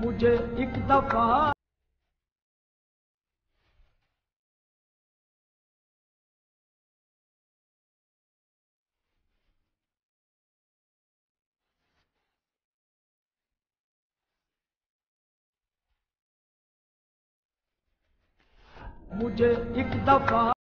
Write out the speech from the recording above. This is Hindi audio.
मुझे एक दफ़ा। मुझे एक दफ़ा।